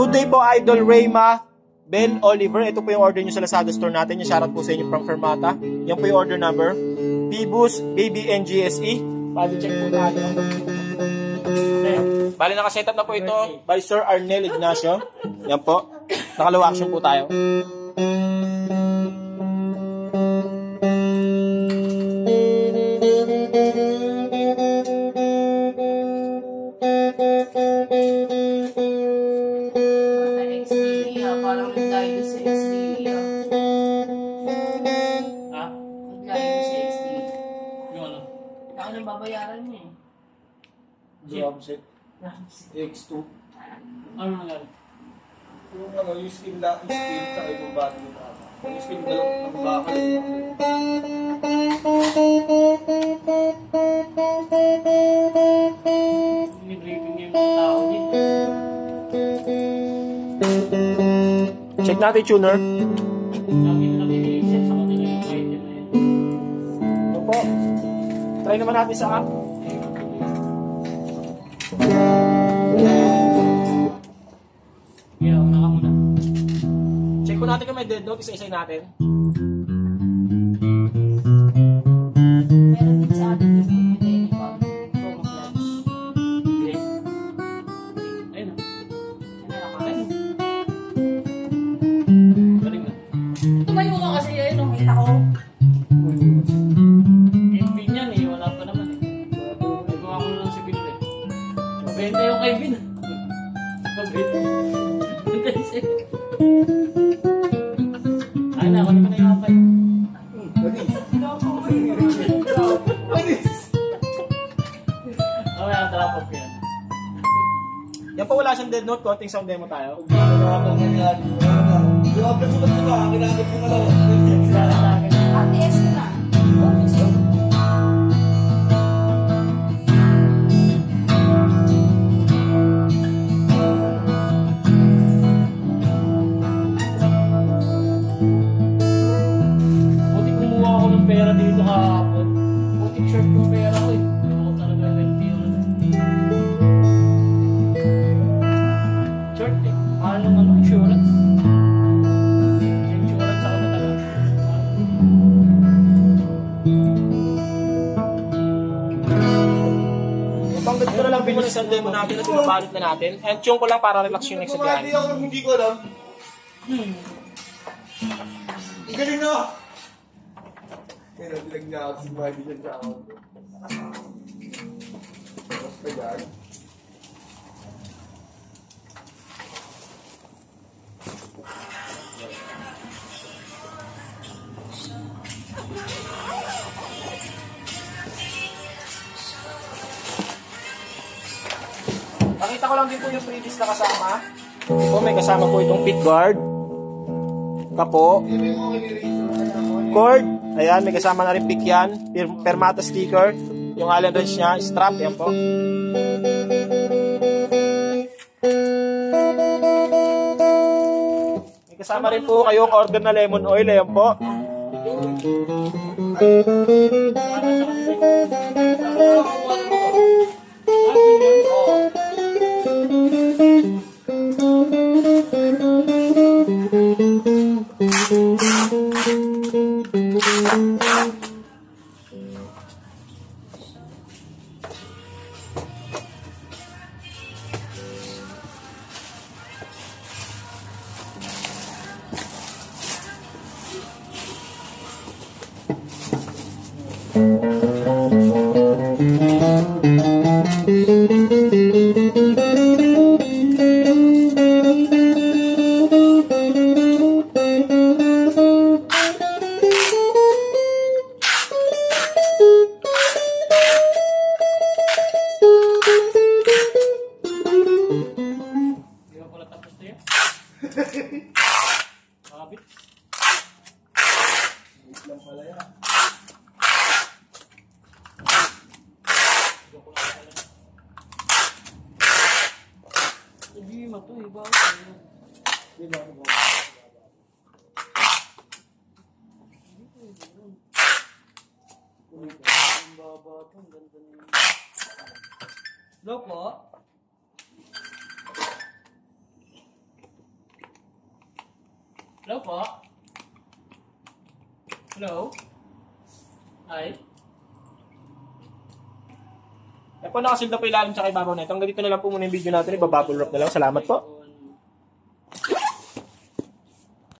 Good day po, Idol Rayma. Ben Oliver, ito po yung order nyo sa Lazada store natin. Yung shoutout po sa inyo from Fermata. Yan po yung order number. Bibus Baby NGSE. Bali check po natin. Bali naka-set up na po ito by Sir Arnel Ignacio. Yan po. Nakalaw action po tayo. Babayaran niya eh. Job set. X2. Ano nangyari? Yung ano, yung skin lang, yung skin sa ibang body mo. Yung skin dalawang ang bakal. Binibriefing niya yung tao. Check natin tuner. Try naman natin sa app. Kaya una ka muna. Check po natin kung may dead note. Isa-isay natin. Mabenta yung kay Bin. Mabenta. Kasi... Ay na, ako naman na yung apay. Okay, ang off yan. Yan po wala siyang dead note. Konting sound demo tayo. RTS Ipanggad ko na lang bilis ang demo natin at pinabalot na natin. And tune ko lang para relax yung next sa Hindi ako, hindi ko alam. Ang galing na! Kaya nabilag niya ako si Buddy dyan sa ako. Basta yan. Pakita ko lang din po yung previous na kasama. Ito may kasama po itong pit guard. Kapo. Cord. Ayan, may kasama na rin pick yan. Per- Permata sticker. Yung Allen wrench niya. Strap. Yan po. May kasama rin po kayong order na lemon oil. Ayan po. Hindi Kabit. Joke lang pala. Hindi mo to eh. Bakit? Ang baba to. Ang ganda niya. Hello po? Hello po? Hello? Hi? Yan po, nakasil na po ilalim sa ibabaw na ito. Hanggang dito na lang po muna yung video natin. Ibabubble wrap na lang. Salamat po.